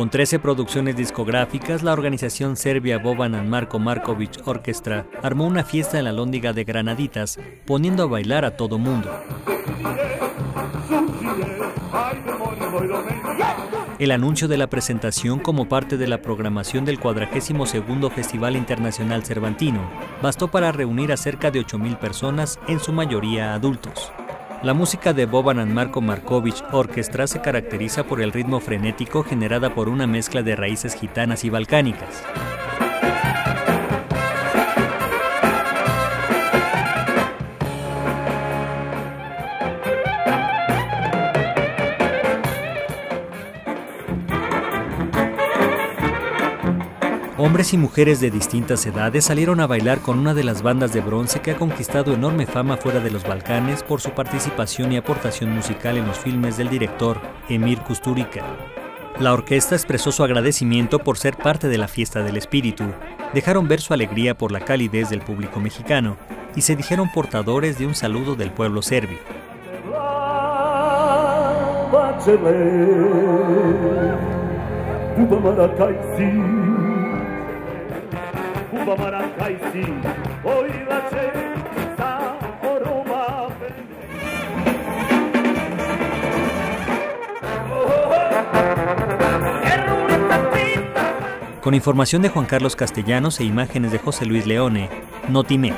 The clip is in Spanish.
Con 13 producciones discográficas, la organización serbia Boban and Marko Markovic Orchestra armó una fiesta en la Lóndiga de Granaditas, poniendo a bailar a todo mundo. El anuncio de la presentación como parte de la programación del 42 Festival Internacional Cervantino bastó para reunir a cerca de 8.000 personas, en su mayoría adultos. La música de Boban and Marko Markovich Orchestra se caracteriza por el ritmo frenético generada por una mezcla de raíces gitanas y balcánicas. Hombres y mujeres de distintas edades salieron a bailar con una de las bandas de bronce que ha conquistado enorme fama fuera de los Balcanes por su participación y aportación musical en los filmes del director Emir Kusturica. La orquesta expresó su agradecimiento por ser parte de la fiesta del espíritu, dejaron ver su alegría por la calidez del público mexicano y se dijeron portadores de un saludo del pueblo serbio. Con información de Juan Carlos Castellanos e imágenes de José Luis Leone, Notimex.